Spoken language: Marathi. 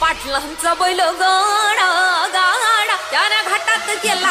पाटलांचा बैल गाडा गाडा त्यानं घाटात गेला